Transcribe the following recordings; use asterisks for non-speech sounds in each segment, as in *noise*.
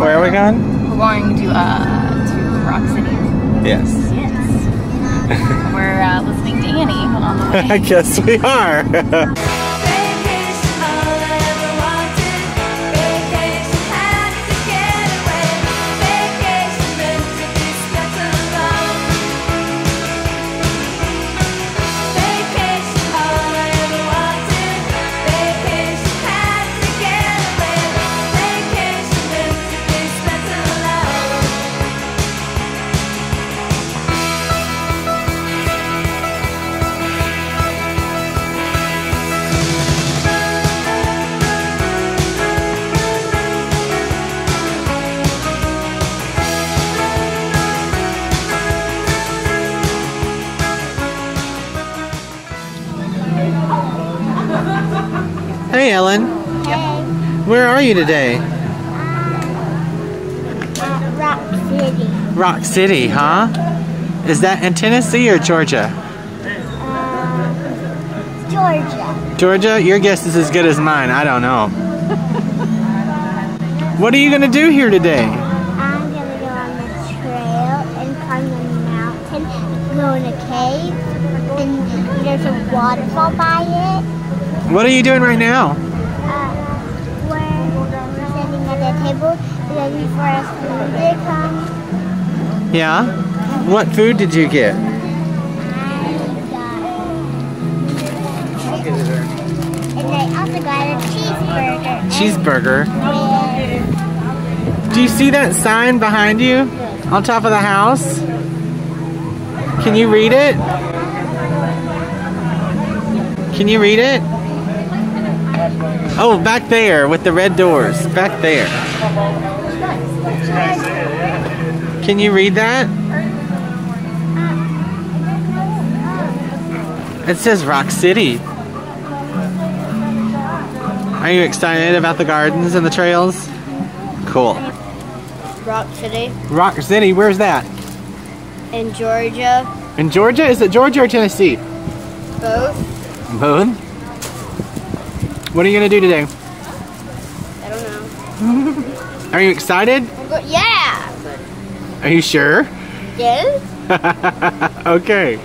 Where are we going? We're going to uh to Rock City. Yes. Yes. *laughs* We're uh, listening to Annie on the *laughs* way. I guess we are. *laughs* you today? at Rock City. Rock City, huh? Is that in Tennessee or Georgia? Uh, Georgia. Georgia, your guess is as good as mine. I don't know. *laughs* what are you going to do here today? I'm gonna go on the trail and climb the mountain, go in a cave, and there's a waterfall by it. What are you doing right now? Uh, where we're table, waiting for us to come. Yeah? What food did you get? And I also got a cheeseburger. Cheeseburger. Do you see that sign behind you on top of the house? Can you read it? Can you read it? Oh, back there with the red doors. Back there. Can you read that? It says Rock City. Are you excited about the gardens and the trails? Cool. Rock City Rock City, where's that? in Georgia, In Georgia? Is it Georgia or Tennessee? both. Both. What are you gonna do today? I don't know. *laughs* Are you excited? Yeah. Are you sure? Yes. *laughs* okay.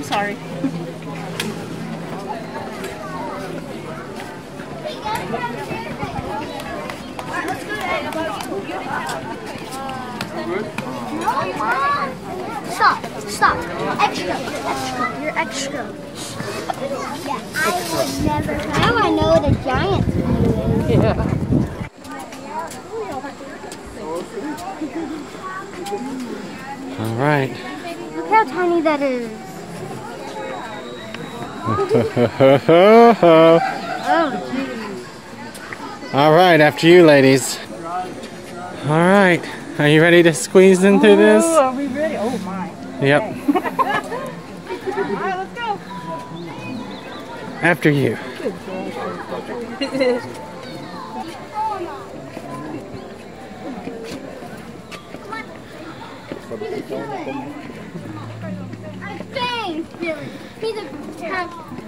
Sorry. Stop, stop. Extra, extra. You're extra. Yeah, I would never. Now I know what a giant is. Yeah. All right. Look how tiny that is. Oh, *laughs* geez. All right, after you, ladies. All right, are you ready to squeeze into through this? are we ready? Oh my. Yep, *laughs* Alright, let's go. after you. Bang! He's a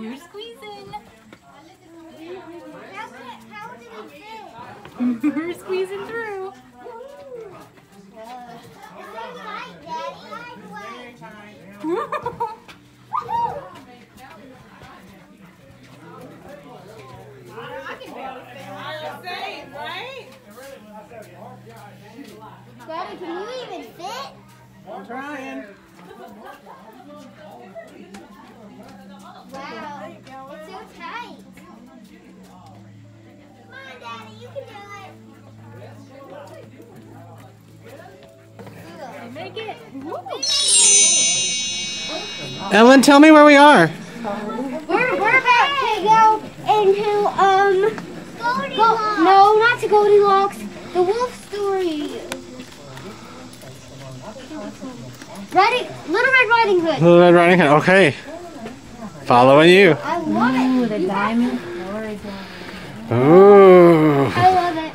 We're squeezing. How did it fit? We're squeezing through. Daddy, can you even fit? I'm trying. Wow, it's so tight. Come on, Daddy, you can do it. Make it. Ellen, tell me where we are. We're, we're about to go into, um, Goldilocks. no, not to Goldilocks. The wolf story. Riding, Little Red Riding Hood. Little Red Riding Hood. Okay. Following you. I love it. the diamond. Ooh. I love it.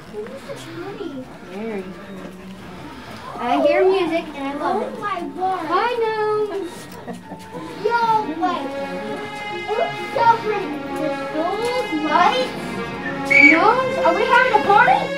I hear music and I love it. Oh my god. I know. Yo, wait. It's so pretty. Crystals, lights, gnomes. Are we having a party?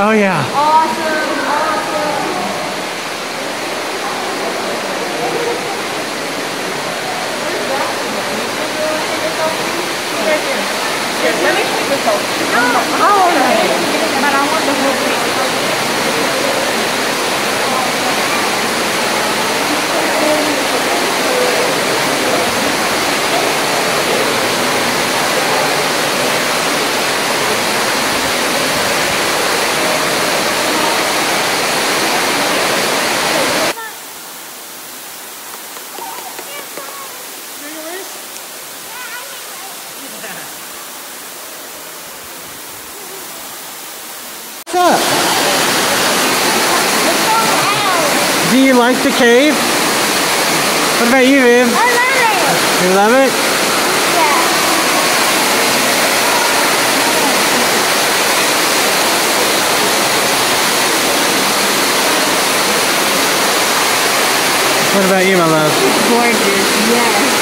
It worth it? Oh yeah. Awesome, awesome. What's Like the cave? What about you, Viv? I love it. You love it? Yeah. What about you, my love? Gorgeous, yes.